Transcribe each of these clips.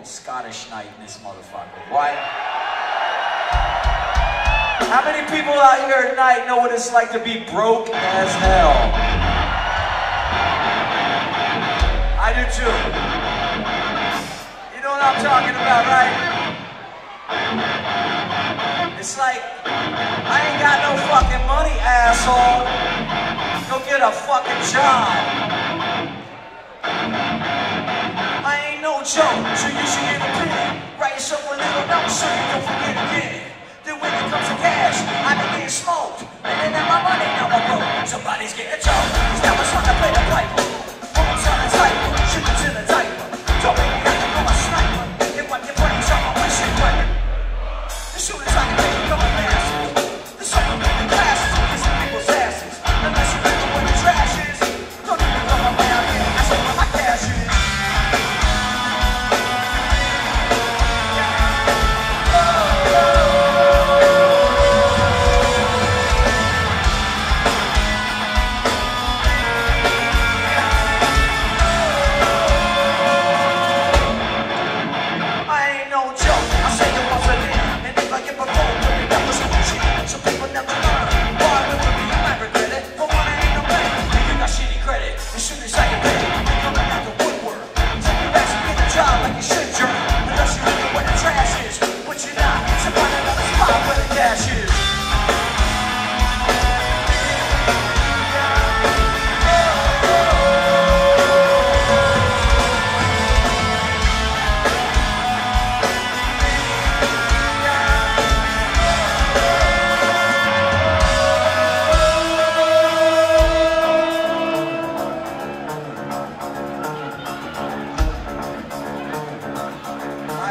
fucking Scottish night in this motherfucker. Why? How many people out here at night know what it's like to be broke as hell? I do too. You know what I'm talking about, right? It's like, I ain't got no fucking money, asshole. Go get a fucking job. Write yourself a little note so you don't forget again. Then when it comes to cash, I've been getting smoked. And then now my money, now my broke. Somebody's getting charged. Like a potato.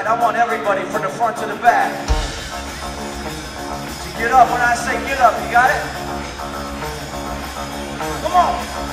I want everybody from the front to the back to get up when I say get up. You got it? Come on.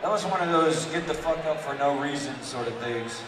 That was one of those get the fuck up for no reason sort of things.